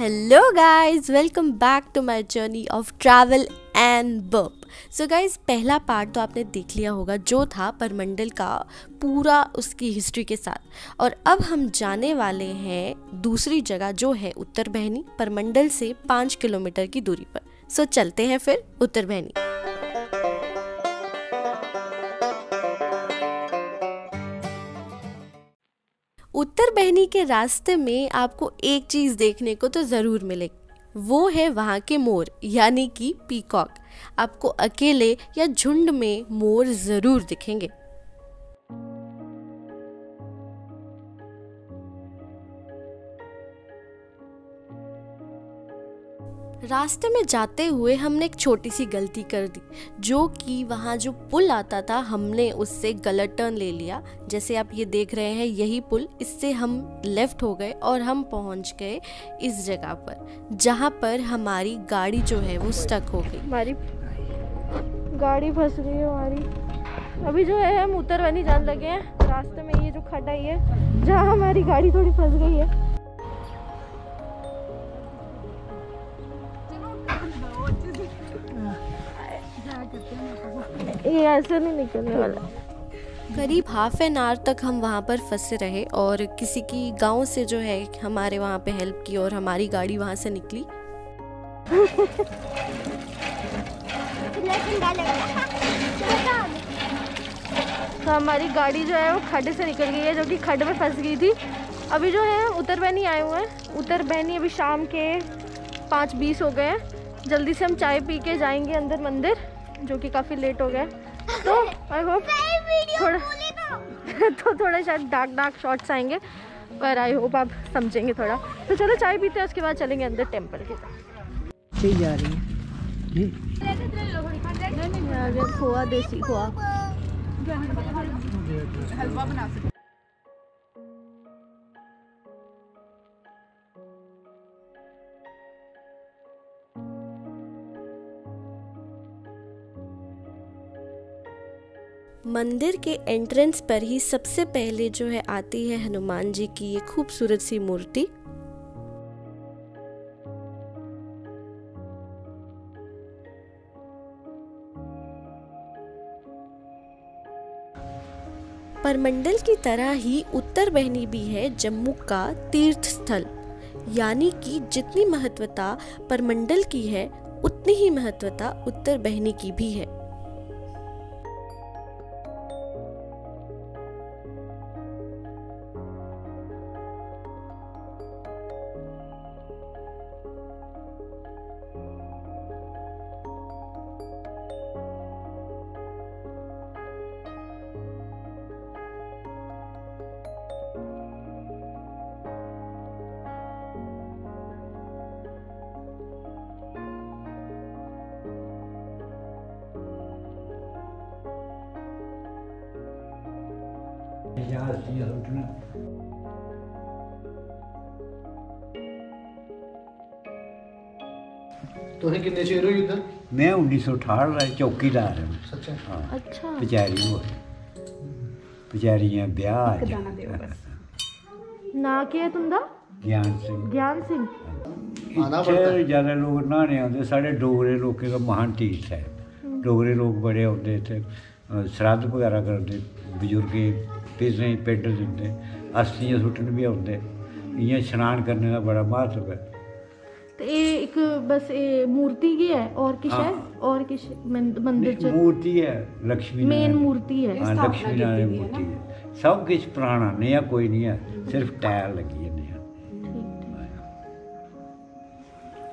Hello guys welcome back to my journey of travel and burp so guys पहला part तो आपने देख लिया होगा जो था परमंडल का पूरा उसकी हिस्ट्री के साथ। और अब हम जाने वाले हैं दूसरी जगह जो है उत्तर बहनी परमंडल से पाँच किलोमीटर की दूरी पर। सो so, चलते हैं फिर उत्तर बहनी। उत्तर बहनी के रास्ते में आपको एक चीज़ देखने को तो ज़रूर मिलेगी। वो है वहाँ के मोर, यानी कि पीकॉक। आपको अकेले या झुंड में मोर ज़रूर दिखेंगे। रास्ते में जाते हुए हमने एक छोटी सी गलती कर दी, जो कि वहाँ जो पुल आता था, हमने उससे गलत टर्न ले लिया। जैसे आप ये देख रहे हैं, यही पुल, इससे हम लेफ़्ट हो गए और हम पहुँच गए इस जगह पर, जहाँ पर हमारी गाड़ी जो है वो स्टक हो गई। हमारी गाड़ी फंस गई है हमारी। अभी जो है, हम उत्तरवानी जान लगे हैं। रास्ते में ये जो खड्डा है, जहाँ हमारी गाड़ी थोड़ी फंस गई है। ये ऐसे नहीं निकलने वाला। करीब हाफ़ एन आवर तक हम वहाँ पर फंसे रहे और किसी की गाँव से जो है हमारे वहाँ पे हेल्प की और हमारी गाड़ी वहाँ से निकली। तो हमारी गाड़ी जो है वो खड्डे से निकल गई है जो कि खड्डे में फंस गई थी। अभी जो है उत्तर बहनी आए हुए हैं। उत्तर बहनी अभी शाम के पाँच बीस हो गए हैं। जल्दी से हम चाय पी के जाएँगे अंदर मंदिर। जो कि काफ़ी लेट हो गया तो आई होप थोड़ा तो। थोड़ा शायद डार्क डार्क शॉट्स आएँगे पर आई होप आप समझेंगे थोड़ा। तो चलो चाय पीते हैं उसके बाद चलेंगे अंदर टेंपल के सही जा रही है। खोआ देसी खोआ। हलवा बना सकते मंदिर के एंट्रेंस पर ही सबसे पहले जो है आती है हनुमान जी की ये खूबसूरत सी मूर्ति। परमंडल की तरह ही उत्तर बहनी भी है जम्मू का तीर्थ स्थल यानी कि जितनी महत्वता परमंडल की है, उतनी ही महत्वता उत्तर बहनी की भी है। मैं उन्नीस सौ अठारह चौकीदार हूँ। अच्छा। पचारी ब्याह ना ज्ञान सिंह। ज्ञान सिंह। ज़्यादा लोग न्हाने आते साढ़े डोगरे महान तीर्थ है हम्म। डोगरे लोग बड़े आते इत्थै। श्राद्ध बगैरा करते बजुर्गें तीसरे पेंडल जंदे अस्थियाँ सुट्टन बी औंदे इ'यां स्नान करने दा बड़ा म्हत्तव ऐ ते एह् इक बस एह् मूर्ति गै ऐ और किश है और किश मंदिर च मूर्ति ऐ लक्ष्मी मेन मूर्ति ऐ हां लक्ष्मी नारायण मूर्ति ऐ सब किश पराना नया कोई निं ऐ सिर्फ टैल लग्गी ऐ नया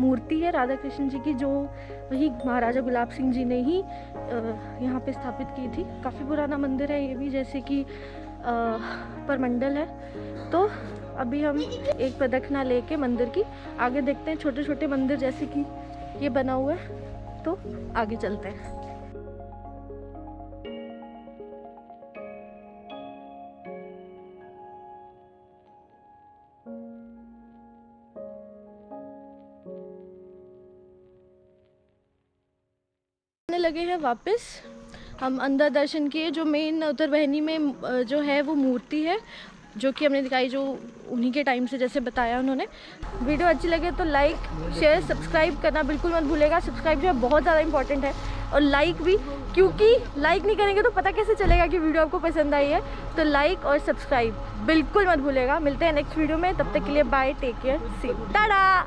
मूर्ति है राधा कृष्ण जी की, जो वही महाराजा गुलाब सिंह जी ने ही यहाँ पे स्थापित की थी। काफ़ी पुराना मंदिर है ये भी, जैसे कि परमंडल है। तो अभी हम एक प्रदक्षिणा लेके मंदिर की आगे देखते हैं छोटे छोटे मंदिर जैसे कि ये बना हुआ है। तो आगे चलते हैं। लगे हैं वापस। हम अंदर दर्शन किए, जो मेन उधर बहनी में जो है वो मूर्ति है, जो कि हमने दिखाई, जो उन्हीं के टाइम से जैसे बताया उन्होंने। वीडियो अच्छी लगे तो लाइक शेयर सब्सक्राइब करना बिल्कुल मत भूलेगा। सब्सक्राइब जो है बहुत ज़्यादा इंपॉर्टेंट है। और लाइक भी, क्योंकि लाइक नहीं करेंगे तो पता कैसे चलेगा कि वीडियो आपको पसंद आई है। तो लाइक और सब्सक्राइब बिल्कुल मत भूलेगा। मिलते हैं नेक्स्ट वीडियो में। तब तक के लिए bye take care see tata